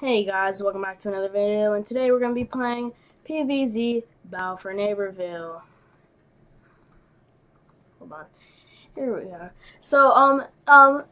Hey guys, welcome back to another video, and today we're going to be playing PVZ Battle for Neighborville. Hold on. Here we are. So, um, um,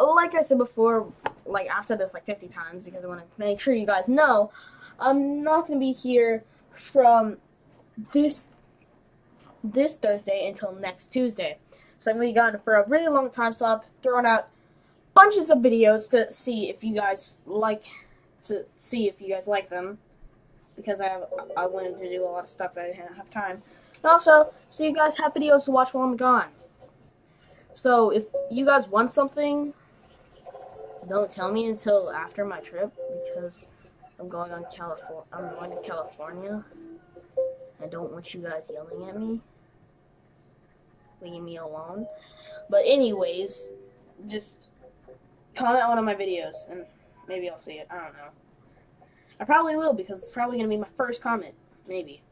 like I said before, like I've said this like 50 times because I want to make sure you guys know, I'm not going to be here from this this Thursday until next Tuesday. So I'm going to be gone for a really long time, so I've thrown out bunches of videos to see if you guys like to see if you guys like them because I have, I wanted to do a lot of stuff I didn't have time. And also, so you guys have videos to watch while I'm gone. So if you guys want something, don't tell me until after my trip because I'm going on California. I'm going to California. I don't want you guys yelling at me. Leave me alone. But anyways, just comment on one of my videos and maybe I'll see it. I don't know. I probably will because it's probably going to be my first comment. Maybe.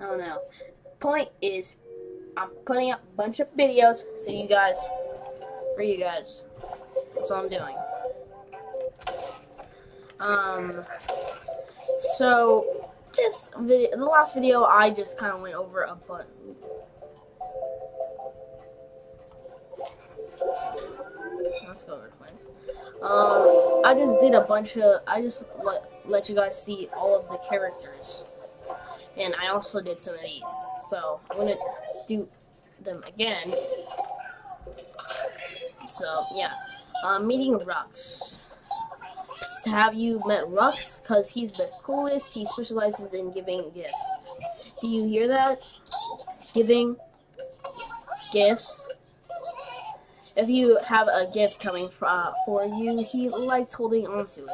I don't know. Point is, I'm putting up a bunch of videos so you guys, for you guys. That's what I'm doing. Um, so this video, the last video, I just kind of went over a bunch. Let's go over plans. Um, I just did a bunch of. I just let let you guys see all of the characters, and I also did some of these. So I'm gonna do them again. So yeah, um, meeting Rux. Psst, have you met Rux? Cause he's the coolest. He specializes in giving gifts. Do you hear that? Giving gifts. If you have a gift coming uh, for you, he likes holding onto it.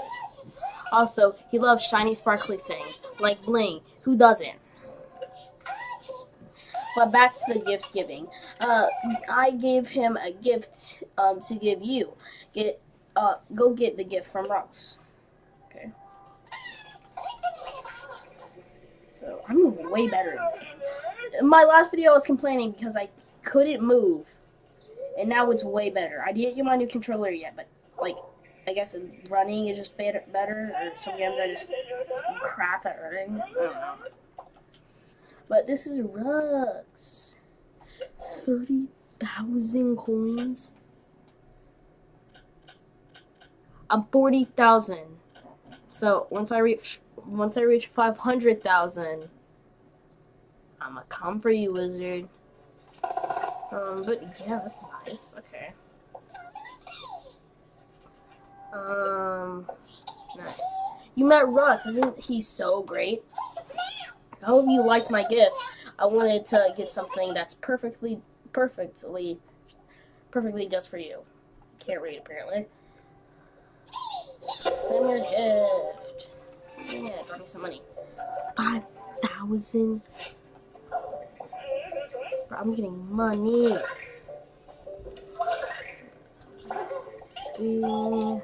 Also, he loves shiny, sparkly things, like bling. Who doesn't? But back to the gift giving. Uh, I gave him a gift um, to give you. Get, uh, go get the gift from Rux. Okay. So I'm moving way better in this game. My last video I was complaining because I couldn't move and now it's way better. I didn't get my new controller yet, but like, I guess running is just better, better or some games I just crap at running. I don't know. But this is Rux. 30,000 coins. I'm 40,000. So once I reach once I reach 500,000, I'm a come for you, wizard. Um, but yeah, that's nice. Okay. Um, nice. You met Rux. Isn't he so great? I hope you liked my gift. I wanted to get something that's perfectly, perfectly, perfectly just for you. Can't read, apparently. And your gift. Yeah, drop me some money. 5,000 I'm getting money. Mm,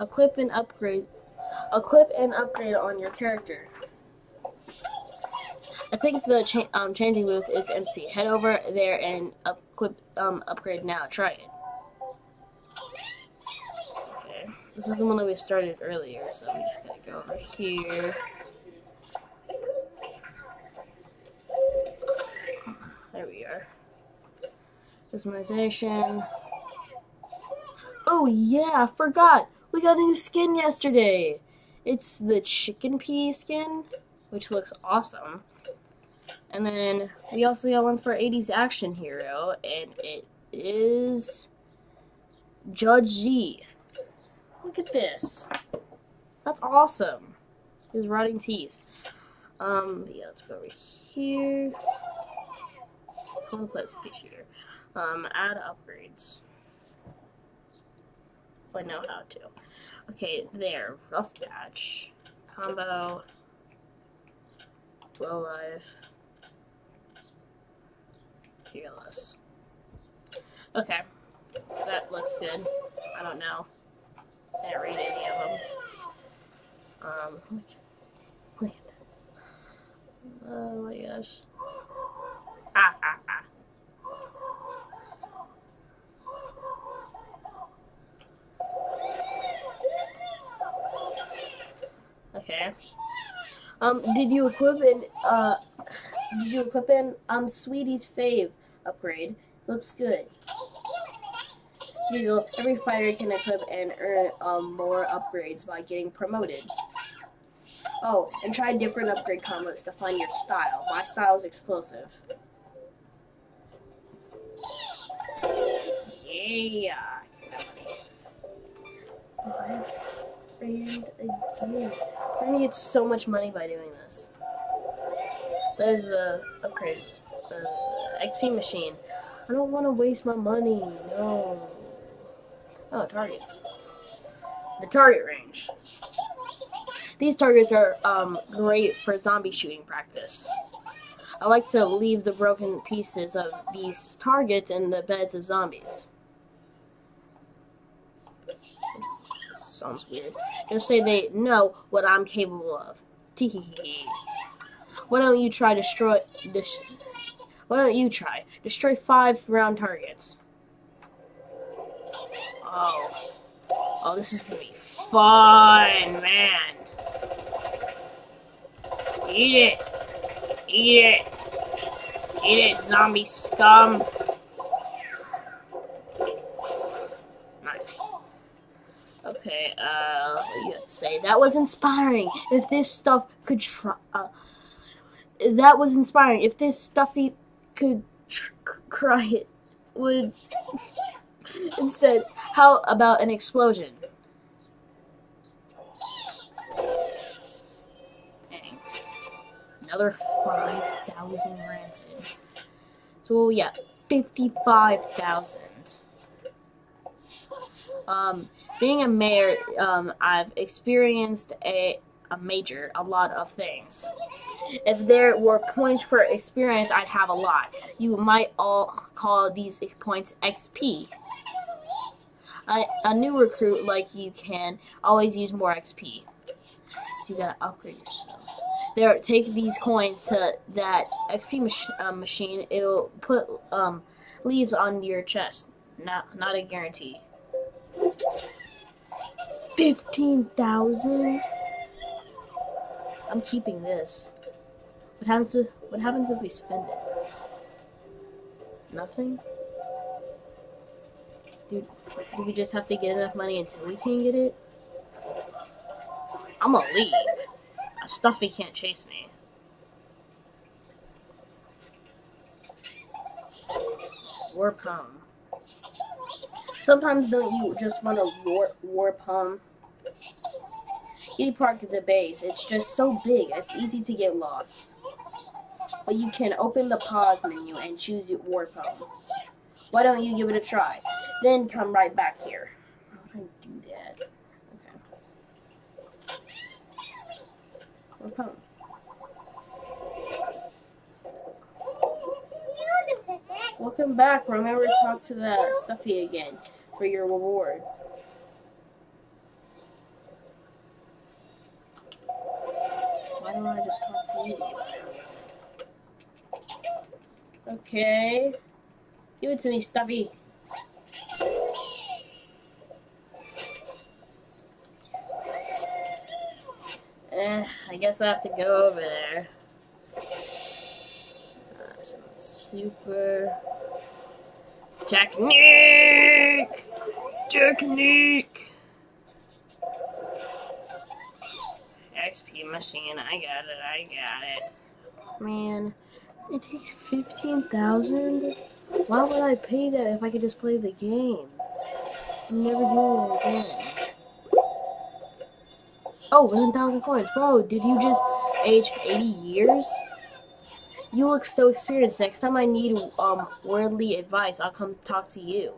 equip and upgrade. Equip and upgrade on your character. I think the cha um, changing booth is empty. Head over there and equip um, upgrade now. Try it. Okay. This is the one that we started earlier, so I'm just gonna go over here. There we are. Customization. Oh yeah, I forgot. We got a new skin yesterday. It's the chicken pea skin, which looks awesome. And then we also got one for 80s action hero, and it is Judge Z. Look at this. That's awesome. His rotting teeth. Um, yeah, let's go over here complex shooter. Um, add upgrades. I know how to. Okay, there. Rough patch. Combo. Low life. Fearless. Okay. That looks good. I don't know. I didn't read any of them. Um, look at this. Oh my gosh. Okay. Um, did you equip an uh, did you equip an um Sweetie's fave upgrade? Looks good. Giggle. Every fighter can equip and earn um more upgrades by getting promoted. Oh, and try different upgrade combos to find your style. My style is explosive. Yeah. And again. I gonna get so much money by doing this. That is the upgrade. The XP machine. I don't want to waste my money. No. Oh, targets. The target range. These targets are um, great for zombie shooting practice. I like to leave the broken pieces of these targets in the beds of zombies. Sounds weird. Just say they know what I'm capable of. Why don't you try destroy this? Why don't you try destroy five round targets? Oh, oh, this is gonna be fun, man. Eat it. Eat it. Eat it, zombie scum. Nice. Okay, uh, you have to say? That was inspiring. If this stuff could try, uh, that was inspiring. If this stuffy could cry, it would. Instead, how about an explosion? another 5,000 granted. So, yeah, 55,000. Um, being a mayor, um, I've experienced a, a major, a lot of things. If there were points for experience, I'd have a lot. You might all call these points XP. A, a new recruit like you can always use more XP. So you gotta upgrade yourself there take these coins to that XP mach uh, machine. It'll put um, leaves on your chest. Not not a guarantee. Fifteen thousand. I'm keeping this. What happens if what happens if we spend it? Nothing. Dude, do we just have to get enough money until we can get it? I'm gonna leave. Stuffy can't chase me. Warp home. Sometimes don't you just want to warp, warp home? You park at the base. It's just so big. It's easy to get lost. But you can open the pause menu and choose your warp home. Why don't you give it a try? Then come right back here. How do I do that? Okay. Warp home. Welcome back. Remember to talk to the Stuffy again for your reward. Why don't I just talk to you? Okay. Give it to me, Stuffy. Eh, I guess I have to go over there. Uh, some super technique, technique. XP machine, I got it, I got it. Man, it takes 15,000? Why would I pay that if I could just play the game? I'm never doing it again. Oh, 1,000 coins. Whoa, did you just age 80 years? You look so experienced. Next time I need um worldly advice, I'll come talk to you.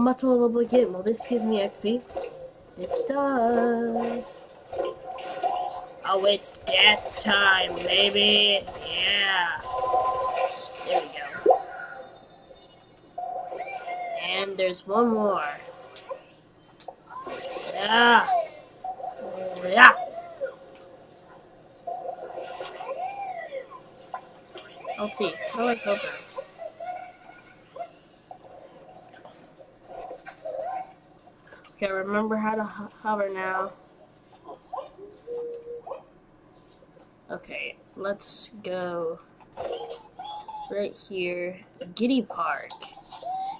About to level again. Will this give me XP? It does. Oh, it's death time, baby. Yeah. There we go. And there's one more. Yeah. Yeah. LT. I like Okay, remember how to ho- hover now. Okay, let's go right here. Giddy Park.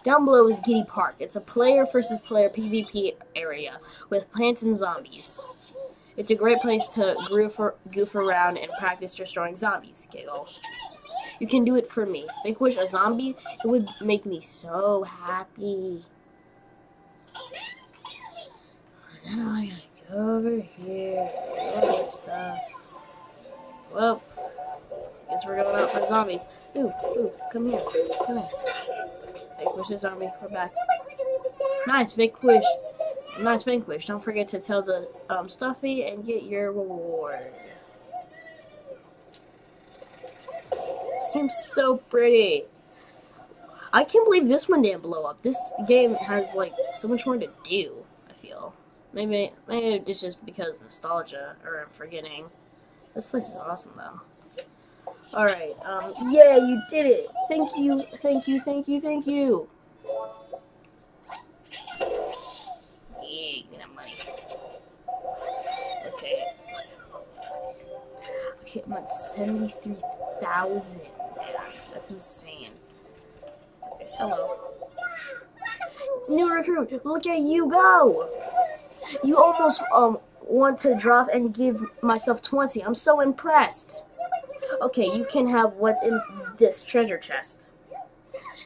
Down below is Giddy Park. It's a player versus player PvP area with plants and zombies. It's a great place to goof, goof around and practice destroying zombies. Giggle. You can do it for me. Vanquish a zombie. It would make me so happy. Now I gotta go over here. All this stuff. Well, I guess we're going out for zombies. Ooh, ooh, come here. Come here. Vanquish a zombie. We're back. Nice, Vanquish. Nice Vanquish. Don't forget to tell the um, Stuffy and get your reward. This game's so pretty. I can't believe this one didn't blow up. This game has like so much more to do. Maybe maybe it's just because nostalgia or I'm forgetting. This place is awesome though. All right, um, yeah, you did it. Thank you, thank you, thank you, thank you. Yeah, get that money. Okay. Okay, I'm at seventy-three thousand. That's insane. Okay, hello. New recruit, look at you go! You almost um want to drop and give myself 20. I'm so impressed. Okay, you can have what's in this treasure chest.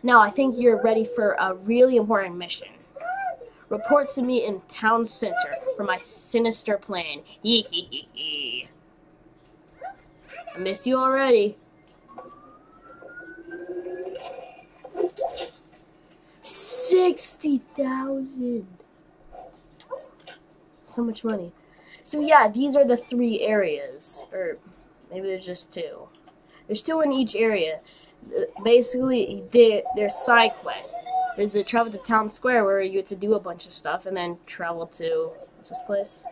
Now, I think you're ready for a really important mission. Report to me in town center for my sinister plan. Hee. I miss you already. Sixty thousand. So much money. So yeah, these are the three areas, or maybe there's just two. There's two in each area. Basically, they, they're side quests. There's the travel to town square where you get to do a bunch of stuff, and then travel to what's this place?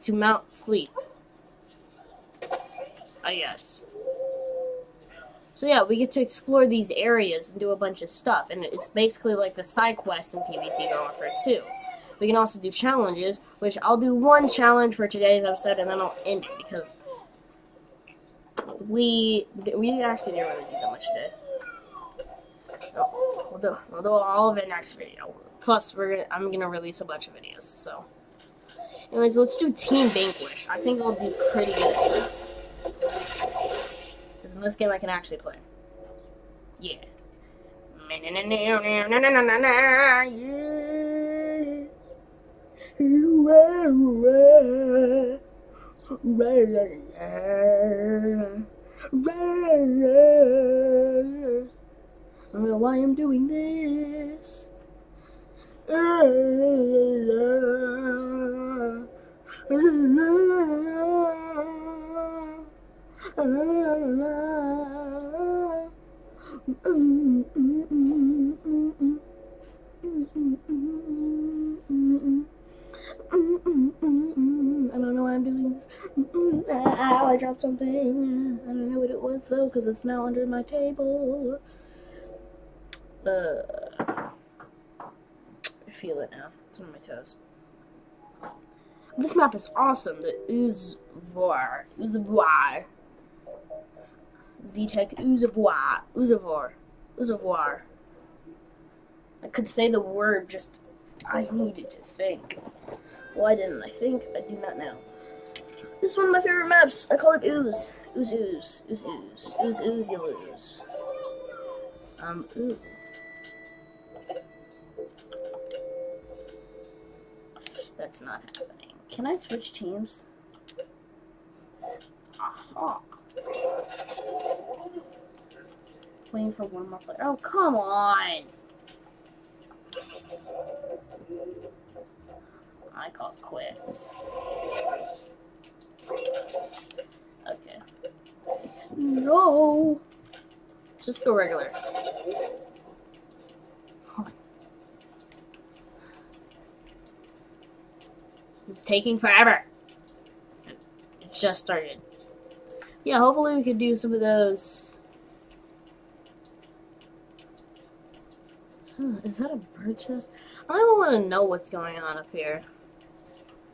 To Mount Steep. Ah yes. So yeah, we get to explore these areas and do a bunch of stuff, and it's basically like the side quest in PvZ Garden Warfare 2. We can also do challenges, which I'll do one challenge for today's episode, and then I'll end it because we we actually didn't really do that much today. Oh, we'll do we'll do all of it next video. Plus, we're gonna I'm gonna release a bunch of videos. So, anyways, let's do Team Vanquish. I think we'll do pretty good at this. Because in this game, I can actually play. Yeah. Yeah. I don't know why I'm doing this. I'm doing this. Ow, I dropped something. I don't know what it was though, because it's now under my table. Uh, I feel it now. It's on my toes. This map is awesome. The Ouzvoir. Ouzvoir. Z-Tech Ouzvoir. Ouzvoir. Ouzvoir. I could say the word, just I needed to think. Why didn't I think? I do not know. This is one of my favorite maps. I call it Ooze. Ooze, ooze. Ooze, ooze. Ooze, ooze, you lose. Um, ooh. That's not happening. Can I switch teams? Aha. Waiting for one more player. Oh, come on! I call it quits. Okay. No! Just go regular. It's taking forever. It just started. yeah, hopefully we can do some of those. Is that a bird chest? I don't want to know what's going on up here.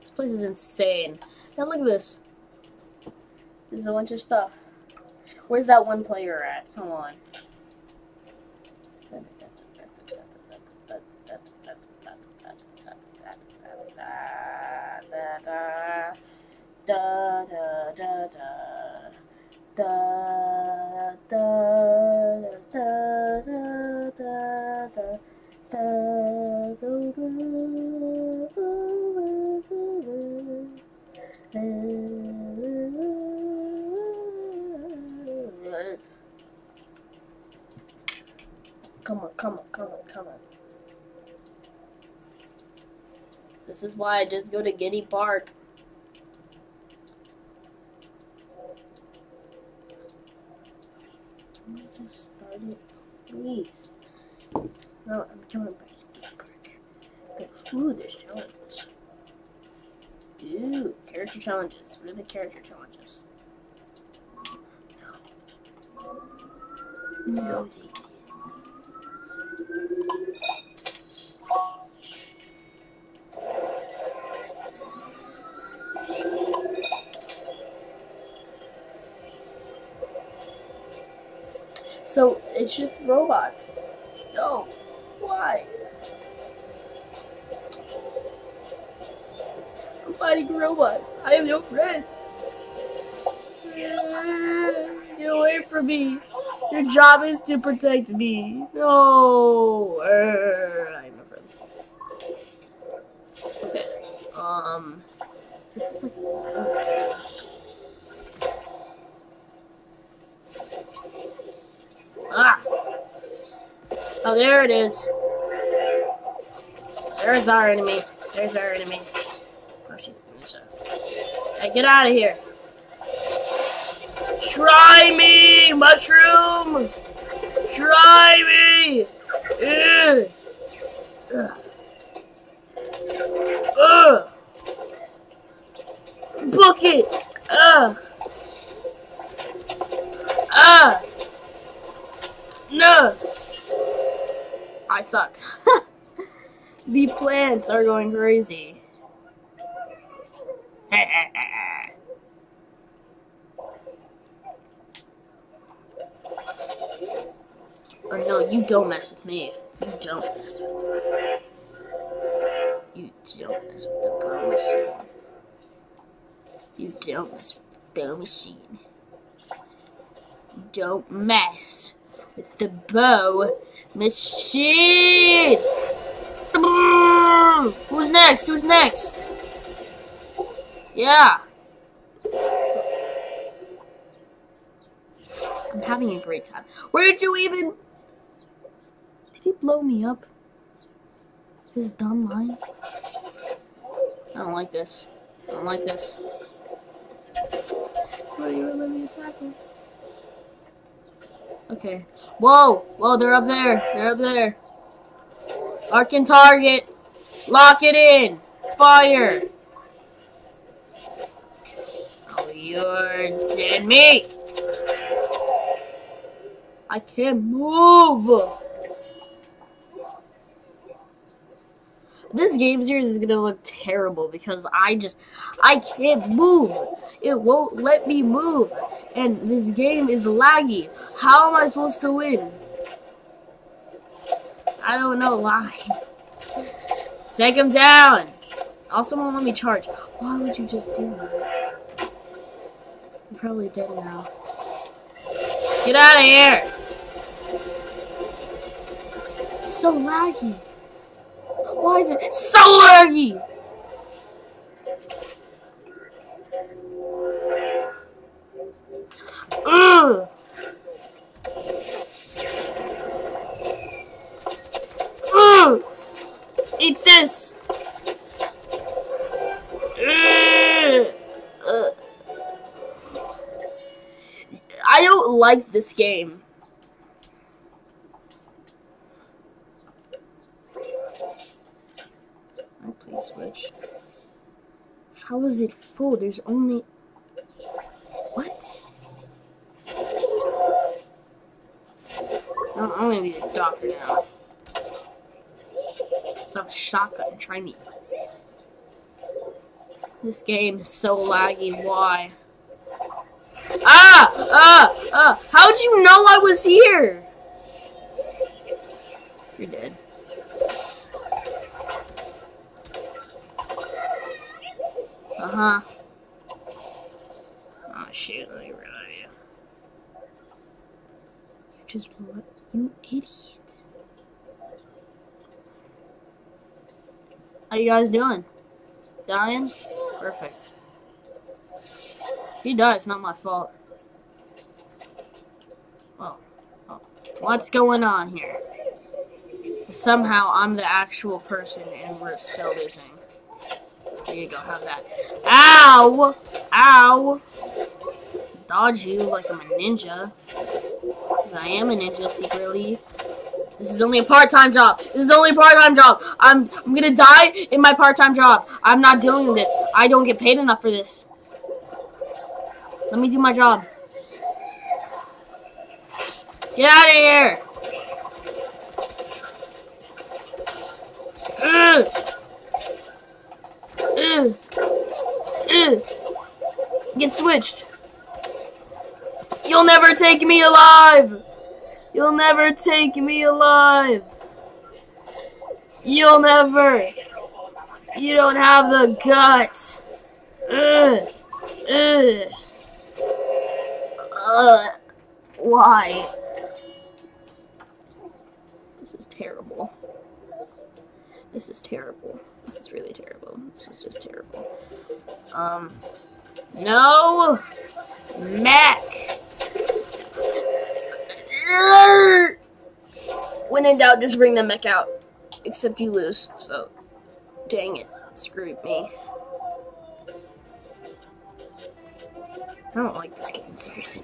This place is insane. Now look at this. There's a bunch of stuff. Where's that one player at? Come on. Da da da da da This is why I just go to Giddy Park. Can we just start it, please? No, I'm going back to Giddy Park. Okay. Ooh, there's challenges. Ooh, character challenges. What are the character challenges? No, they didn't. So it's just robots. No. Why? I'm fighting robots. I have no friends. Get away from me. Your job is to protect me. No. I have no friends. Okay. Um. This is like. Ah! Oh, there it is. There's our enemy. There's our enemy. Oh, she's. Hey, get out of here. Try me, mushroom! Try me! Ugh. Ugh. Ugh. Book it! Ugh. Ah! No! I suck. the plants are going crazy. oh no, you don't mess with me. You don't mess with me. You don't mess with the bow machine. You don't mess with the bow machine. You don't mess with the bow machine. Who's next? Who's next? Yeah. I'm having a great time. Where did you even? Did he blow me up? His dumb line. I don't like this. I don't like this. Why do you let me attack him? Okay. Whoa! Whoa, they're up there. They're up there. Arc and target. Lock it in. Fire. Oh, you're dead meat. I can't move. This game series is gonna look terrible because I just I can't move. It won't let me move. And this game is laggy. How am I supposed to win? I don't know why. Take him down. Also won't let me charge. Why would you just do that? I'm probably dead now. Get out of here! So laggy. Why is it so laggy? Ugh. Mm. Ugh. Mm. Eat this. Ugh. Ugh. I don't like this game. is it full? There's only. What? I'm gonna need a doctor now. So I have a shotgun. Try me. This game is so laggy. Why? Ah! Ah! Ah! How'd you know I was here? You guys doing? Dying? Perfect. He died, it's not my fault. Well, what's going on here? Somehow I'm the actual person and we're still losing. Here you go, have that. Ow! Ow! Dodge you like I'm a ninja. I am a ninja secretly. This is only a part-time job. This is only a part-time job. I'm I'm gonna die in my part-time job. I'm not doing this. I don't get paid enough for this. Let me do my job. Get out of here! Get switched. You'll never take me alive! You'll never take me alive! You'll never! You don't have the guts! Ugh! Ugh! Uh, why? This is terrible. This is terrible. This is really terrible. This is just terrible. Um, no! Mac! When in doubt, just bring the mech out. Except you lose, so dang it. Screwed me. I don't like this game, seriously.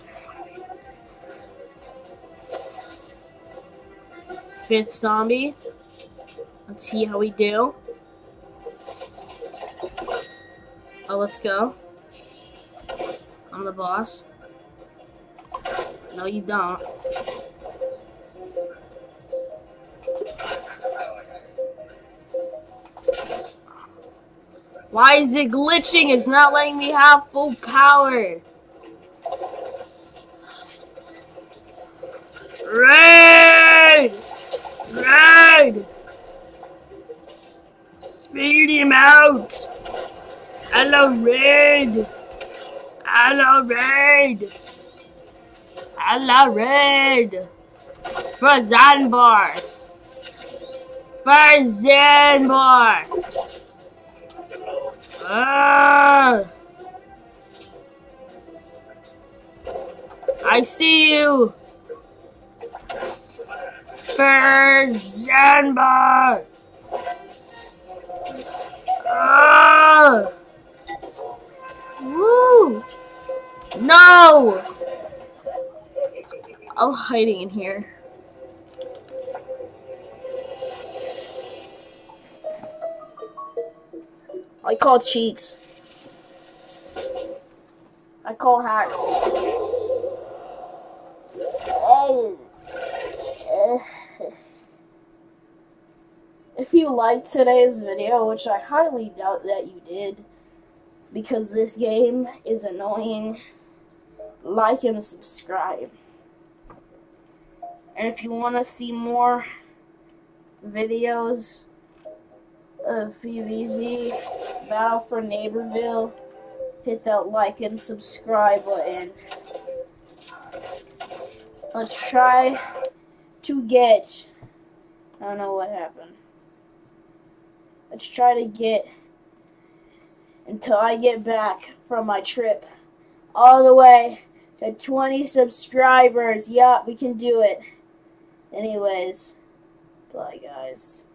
Fifth zombie. Let's see how we do. Oh, let's go. I'm the boss. No, you don't. Why is it glitching? It's not letting me have full power. Raid! Raid! Feed him out! Hello, Raid! Hello, Raid! Hello, Raid! For Zanbar! For Zanbar! Ah! I see you! For Zanbar! Ah! Woo! No! I'm hiding in here. I call cheats. I call hacks. Oh. If you liked today's video, which I highly doubt that you did, because this game is annoying, like and subscribe. And if you want to see more videos of PVZ Battle for Neighborville, hit that like and subscribe button. Let's try to get, I don't know what happened. Let's try to get until I get back from my trip all the way to 20 subscribers. Yup, we can do it. Anyways, bye guys.